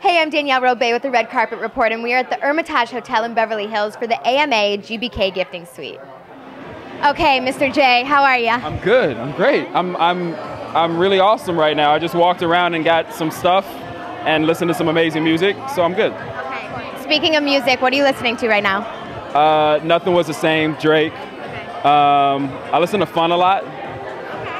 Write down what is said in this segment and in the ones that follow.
Hey, I'm Danielle Robay with the Red Carpet Report, and we are at the L'Ermitage Hotel in Beverly Hills for the AMA GBK Gifting Suite. Okay, Mr. Jay, how are you? I'm good. I'm great. I'm I'm I'm really awesome right now. I just walked around and got some stuff and listened to some amazing music, so I'm good. Okay. Speaking of music, what are you listening to right now? Uh, nothing was the same. Drake. Um, I listen to Fun a lot.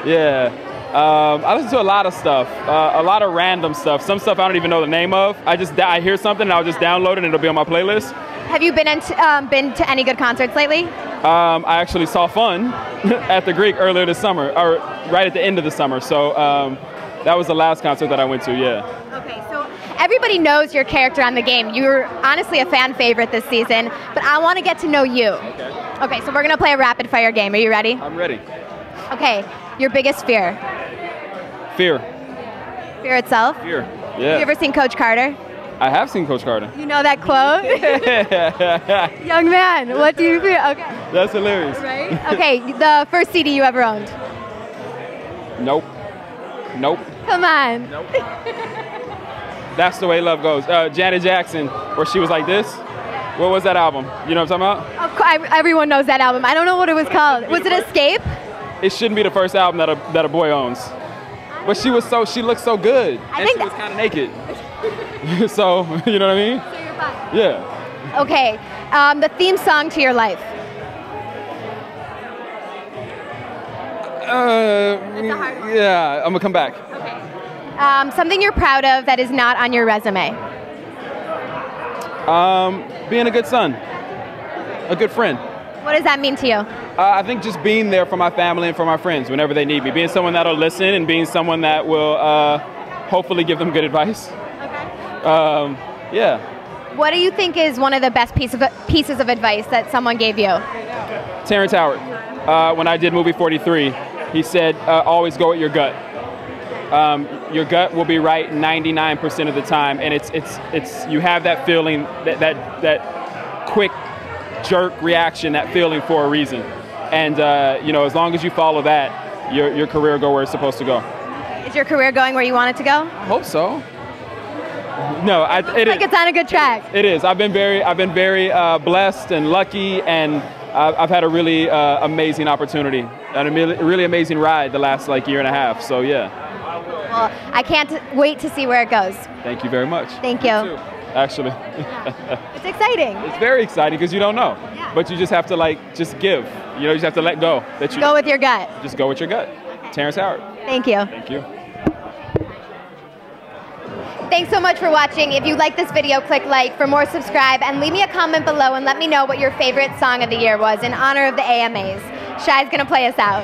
Yeah. Um, I listen to a lot of stuff, uh, a lot of random stuff. Some stuff I don't even know the name of. I just I hear something and I'll just download it and it'll be on my playlist. Have you been into, um, been to any good concerts lately? Um, I actually saw Fun at the Greek earlier this summer, or right at the end of the summer. So um, that was the last concert that I went to. Yeah. Okay, so everybody knows your character on the game. You're honestly a fan favorite this season, but I want to get to know you. Okay. Okay, so we're gonna play a rapid fire game. Are you ready? I'm ready. Okay, your biggest fear? Fear. Fear itself? Fear. Have Yeah. you ever seen Coach Carter? I have seen Coach Carter. You know that quote? Young man, what do you fear? Okay. That's hilarious. Right? Okay, the first CD you ever owned. Nope. Nope. Come on. Nope. That's the way love goes. Uh, Janet Jackson, where she was like this. What was that album? You know what I'm talking about? Of cou- Everyone knows that album. I don't know what it was called. Was it Escape? It shouldn't be the first album that a, that a boy owns. But she was so she looked so good, I and think she was kind of naked. so you know what I mean? Yeah. Okay, um, the theme song to your life. Uh, a hard one. yeah, I'm gonna come back. Um, something you're proud of that is not on your resume. Um, being a good son, a good friend. What does that mean to you? Uh, I think just being there for my family and for my friends whenever they need me. Being someone that'll listen and being someone that will uh, hopefully give them good advice. Um, yeah. What do you think is one of the best piece of, pieces of advice that someone gave you? Terrence Howard, uh, when I did movie 43, he said, uh, always go with your gut. Um, your gut will be right 99% of the time, and it's it's it's you have that feeling that that that quick jerk reaction, that feeling for a reason, and uh, you know as long as you follow that, your your career go where it's supposed to go. Is your career going where you want it to go? I hope so. No, I, it like is. it's on a good track. It is. I've been very, I've been very uh, blessed and lucky, and I've, I've had a really uh, amazing opportunity and a really amazing ride the last like year and a half. So yeah, Well, I can't wait to see where it goes. thank you very much. Thank you. Too, Actually, It's exciting. it's very exciting because you don't know, Yeah. but you just have to like just give. You know, you just have to let go. That you Go with your gut. just go with your gut. Terrence Howard. Thank you. Thank you. Thanks so much for watching. If you like this video, click like. For more, subscribe. And leave me a comment below and let me know what your favorite song of the year was in honor of the AMAs. Shy's going to play us out.